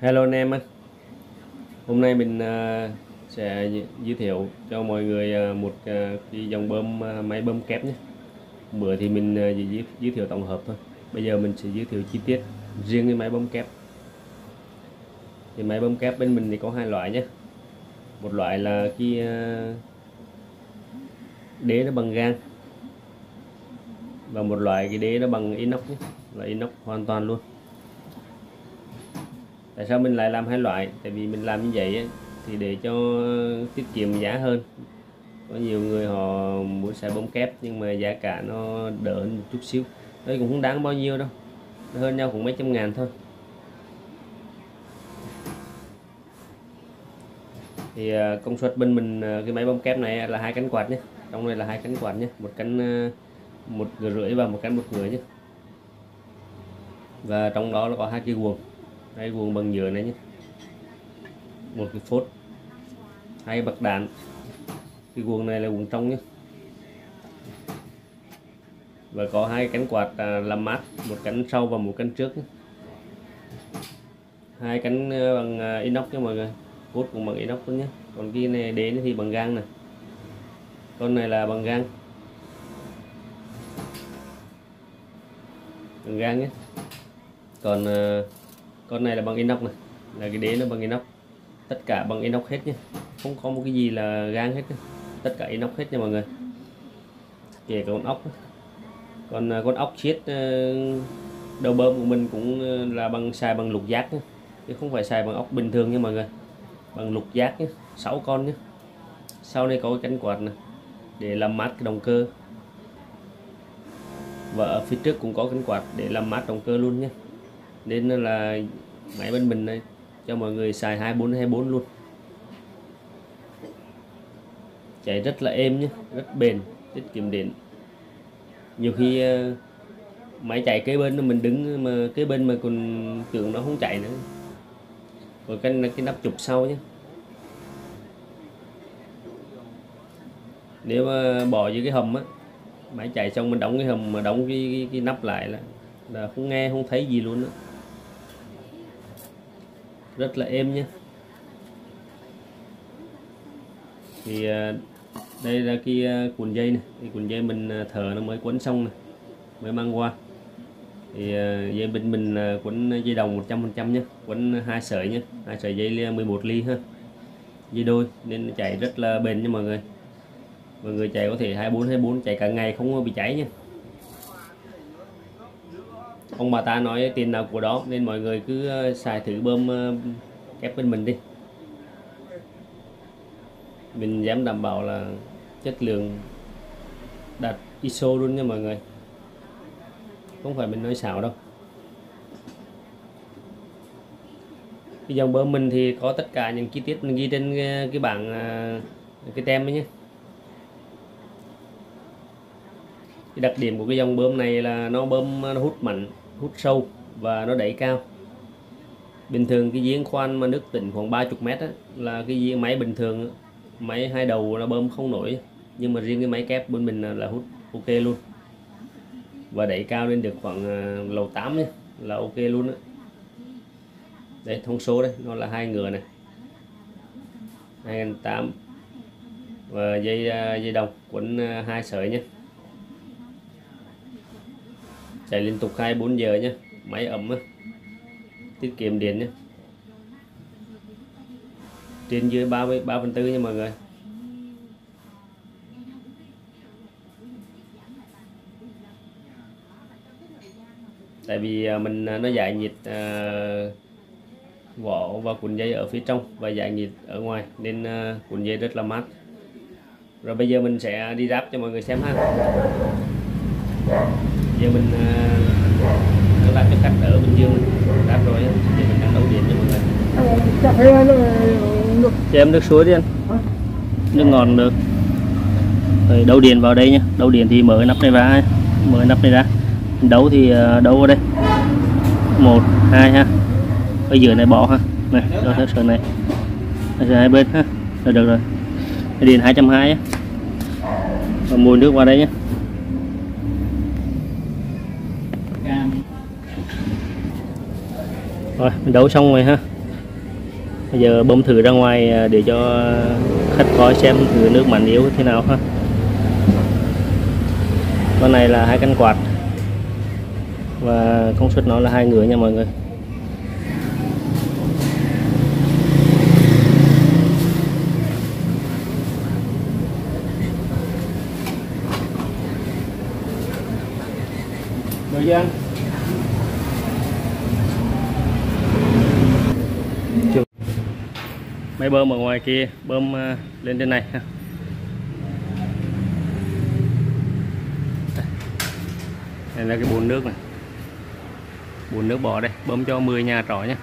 Hello anh em á. Hôm nay mình ờ, sẽ giới- thiệu cho mọi người ờ, một ờ, cái dòng bơm máy bơm kép nhé. Bữa thì mình chỉ giới, giới thiệu tổng hợp thôi. Bây giờ mình sẽ giới thiệu chi tiết riêng cái máy bơm kép. Thì máy bơm kép bên mình thì có hai loại nhé. Một loại là cái đế nó bằng gang và một loại cái đế nó bằng inox nhé. là inox hoàn toàn luôn tại sao mình lại làm hai loại? Tại vì mình làm như vậy ấy, thì để cho tiết kiệm giá hơn. Có nhiều người họ muốn xài bông kép nhưng mà giá cả nó đỡ hơn một chút xíu. Đây cũng không đáng bao nhiêu đâu. Nó hơn nhau cũng mấy trăm ngàn thôi. Thì à, công suất bên mình à, cái máy bông kép này là hai cánh quạt nhé. Trong này là hai cánh quạt nhé. Một cánh à, một người rưỡi và một cánh một người nhé. Và trong đó nó có hai cái guồng hai vuông bằng nhựa này nhé. Một cái phốt. Hai bậc đạn. Cái guồng này là guồng trong nhé. Và có hai cánh quạt à, làm mát. Một cánh sau và một cánh trước nhé. hai cánh à, bằng à, inox nha mọi người. Cốt cũng bằng inox luôn nhé. Còn cái này đến thì bằng gang này. Con này là bằng gang. Bằng gang nhé. Còn con này là bằng inox này. Là cái đế nó bằng inox. Tất cả bằng inox hết nhé không có một cái gì là gang hết nhé. tất cả inox hết nha mọi người. Kể cả con ốc còn à, con ốc chiết ờ, đầu bơm của mình cũng ờ, là bằng, xài bằng lục giác nhé. chứ không phải xài bằng ốc bình thường nha mọi người. Bằng lục giác nhé 6 con nhé sau này có cái cánh quạt này để làm mát cái động cơ. Và ở phía trước cũng có cánh quạt để làm mát động cơ luôn nhé nên là máy bên mình đây cho mọi người xài 2424 luôn. Chạy rất là êm nhé rất bền tiết kiệm điện. Nhiều khi ờ, máy chạy kế bên mình đứng mà kế bên mà còn tưởng nó không chạy nữa. Rồi cái cái nắp chụp sau nhé. Nếu mà bỏ dưới cái hầm á máy chạy xong mình đóng cái hầm mà đóng cái, cái, cái nắp lại là là không nghe không thấy gì luôn á rất là êm nhé. Thì à, đây là cái à, cuộn dây này. Cái cuộn dây mình à, thở nó mới quấn xong này, mới mang qua. Thì dây bên mình quấn dây đồng 100% nhé quấn hai sợi nhé, hai sợi dây 11 ly ha. Dây đôi, nên chạy rất là bền nha mọi người. Mọi người chạy có thể 24 24 chạy cả ngày không bị cháy nha ông bà ta nói tiền nào của đó, nên mọi người cứ ờ, xài thử bơm ờ, kép bên mình đi. Mình dám đảm bảo là chất lượng đạt ISO luôn nha mọi người. Không phải mình nói xạo đâu. Cái dòng bơm mình thì có tất cả những chi tiết mình ghi trên ờ, cái bảng cái tem ấy nhé. Cái đặc điểm của cái dòng bơm này là nó bơm, nó hút mạnh hút sâu và nó đẩy cao. Bình thường cái giếng khoan mà nước tỉnh khoảng 30 mét á, là cái giếng máy bình thường máy hai đầu nó bơm không nổi nhưng mà riêng cái máy kép bên mình là, là hút ok luôn. Và đẩy cao lên được khoảng à, lầu 8 nhé là ok luôn đó. đây thông số đây nó là hai ngựa này. 2008 và dây à, dây đồng quấn à, hai sợi nhé chạy liên tục 24 giờ nhé máy ấm á. tiết kiệm điện nhé trên dưới 30 3 phần tư nha mọi người. Tại vì à, mình à, nó giải nhiệt à, vỏ và cuộn dây ở phía trong và giải nhiệt ở ngoài nên à, cuộn dây rất là mát. Rồi bây giờ mình sẽ đi ráp cho mọi người xem ha giờ mình uh, làm cho khách ở Bình Dương đáp rồi á. giờ mình đang đấu điện cho mọi người. Cà phê nước cho em nước suối đi anh. Nước ngọt được. Rồi đấu điện vào đây nhá đấu điện thì mở cái nắp này ra mở cái nắp này ra. Đấu thì à, đấu vào đây. Một hai ha. Ở giữa này bỏ ha. Này cho hết sợi này. Ở hai bên ha. Rồi được rồi. Điện 220 á. Và mua nước qua đây nhé rồi, mình đấu xong rồi ha. Bây giờ bơm thử ra ngoài à, để cho khách coi xem thử nước mạnh yếu thế nào ha. Con này là hai cánh quạt. Và công suất nó là hai người nha mọi người. Người dân máy bơm ở ngoài kia bơm à, lên trên này. Ha. đây là cái bồn nước này. Bồn nước bỏ đây bơm cho 10 nhà trọ nhé.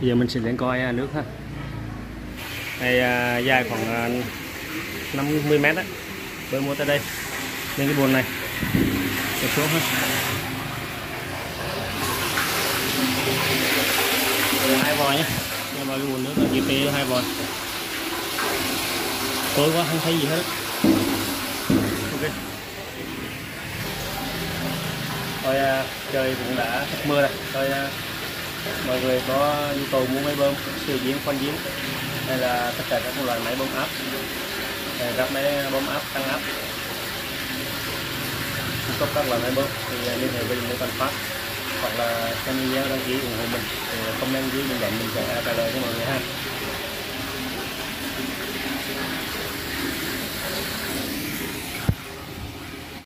Bây giờ mình sẽ lên coi à, nước ha. Đây à, dài khoảng à, 50 mét đấy bơm mua tới đây. Lên cái bồn này. Để xuống ha Đây là hai vòi nhé hai vào cái nguồn nước là GP hai vòi. Tối quá không thấy gì hết ok. Thôi à, trời cũng đã hết mưa rồi. Thôi à, mọi người có nhu cầu mua máy bơm siêu giếng khoan giếng hay là tất cả các loại máy bơm áp gặp các máy bơm áp tăng áp cung cấp các loại máy bơm thì à, liên hệ với những cần Phát hoặc là xem video đăng ký ủng hộ mình. Thì comment dưới bình luận mình sẽ trả lời cho mọi người ha.